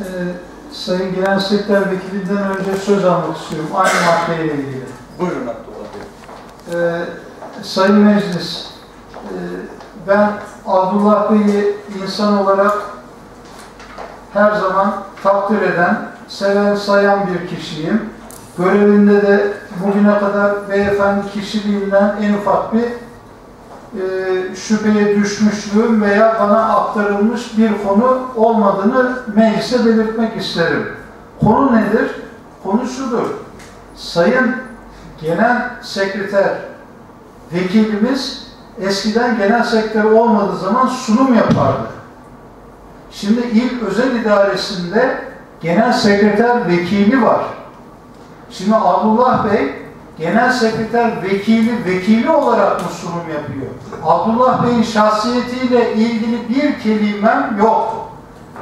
e, Sayın Genel Sekreter Vekilinden önce söz almak istiyorum aynı maddeyle ilgili. Buyurun Abdullah Bey. Ee, Sayın Meclis, e, ben Abdullah Bey'i insan olarak her zaman takdir eden, seven, sayan bir kişiyim. Görevinde de bugüne kadar beyefendi kişiliğinden en ufak bir e, şüpheye düşmüşlüğüm veya bana aktarılmış bir konu olmadığını meclise belirtmek isterim. Konu nedir? Konu şudur. Sayın Genel Sekreter vekilimiz eskiden genel sekreter olmadığı zaman sunum yapardı. Şimdi il özel idaresinde genel sekreter vekili var. Şimdi Abdullah Bey genel sekreter vekili vekili olarak mı sunum yapıyor? Abdullah Bey'in şahsiyetiyle ilgili bir kelimem yok.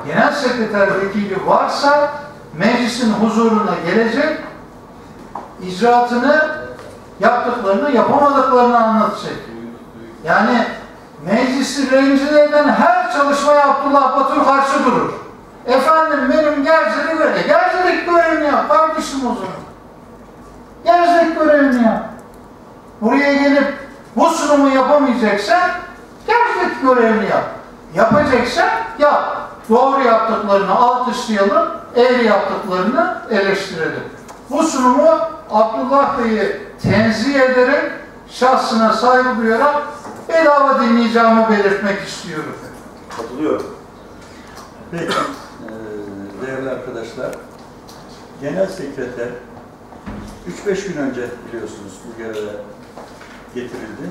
Genel sekreter vekili varsa meclisin huzuruna gelecek, icraatını yaptıklarını, yapamadıklarını anlatacak. Yani meclisi rencide eden her çalışmaya Abdullah Batur karşı durur. Efendim benim gerçeği böyle. Gerçelik görevini yap kardeşim o zaman. Gerçek görevini yap. Buraya gelip bu sunumu yapamayacaksan gerçek görevini yap. Yapacaksan yap. Doğru yaptıklarını alkışlayalım, eğri yaptıklarını eleştirelim. Bu sunumu Abdullah Bey'i tenzih ederek, şahsına saygı duyarak bedava dinleyeceğimi belirtmek istiyorum. Katılıyorum. Peki, değerli arkadaşlar, Genel Sekreter 3-5 gün önce biliyorsunuz bu göreve getirildi.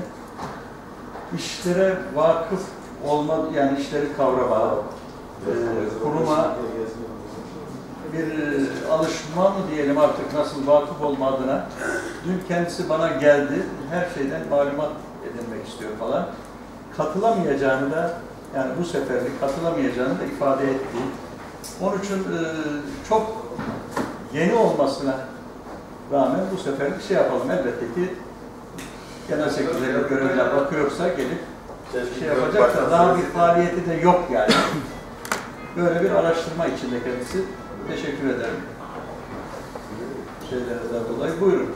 İşlere vakıf olma, yani işleri kavrama, eee, kuruma bir e, alışma mı diyelim artık nasıl vakıf olma adına. Dün kendisi bana geldi, her şeyden malumat edinmek istiyor falan. Katılamayacağını da, yani bu seferlik katılamayacağını da ifade etti. Onun için e, çok yeni olmasına rağmen bu seferlik şey yapalım. Elbette ki genel sekreterlik görevler bakıyorsa gelip şey yapacak da daha bir faaliyeti de yok yani. Böyle bir araştırma içinde kendisi. Teşekkür ederim. Şeylerinizden dolayı. Buyurun.